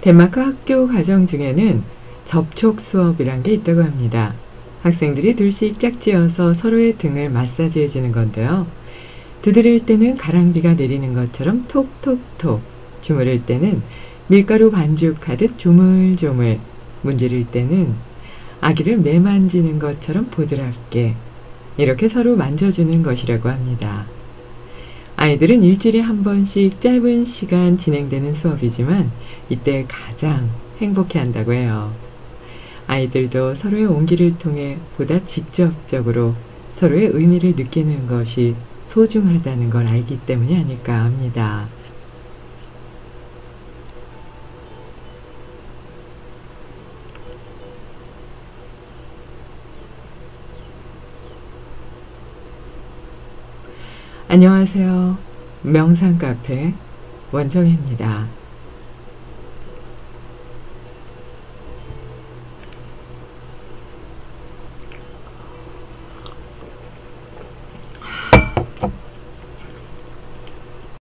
덴마크 학교 과정 중에는 접촉 수업이란 게 있다고 합니다. 학생들이 둘씩 짝지어서 서로의 등을 마사지해 주는 건데요. 두드릴 때는 가랑비가 내리는 것처럼 톡톡톡, 주무를 때는 밀가루 반죽하듯 조물조물, 문지를 때는 아기를 매만지는 것처럼 보드랍게 이렇게 서로 만져주는 것이라고 합니다. 아이들은 일주일에 한 번씩 짧은 시간 진행되는 수업이지만 이때 가장 행복해 한다고 해요. 아이들도 서로의 온기를 통해 보다 직접적으로 서로의 의미를 느끼는 것이 소중하다는 걸 알기 때문이 아닐까 합니다. 안녕하세요. 명상 카페 원정입니다.